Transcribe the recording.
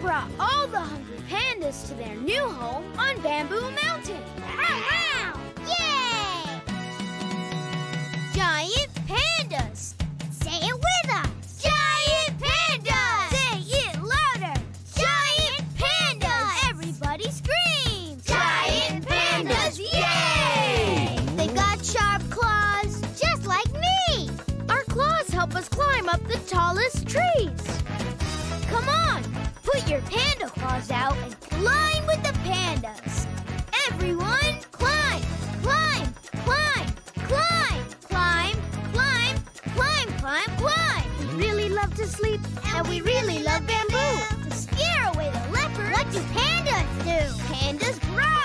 brought all the hungry pandas to their new home on Bamboo Mountain. Wow! Yay! Giant pandas! Say it with us! Giant pandas! Say it louder! Giant pandas! Everybody scream! Giant pandas! Yay! They've got sharp claws, just like me! Our claws help us climb up the tallest trees your panda claws out and climb with the pandas. Everyone, climb, climb, climb, climb, climb, climb, climb, climb, climb. We really love to sleep, and we really love bamboo. To scare away the leopards, what do pandas do? Pandas growl.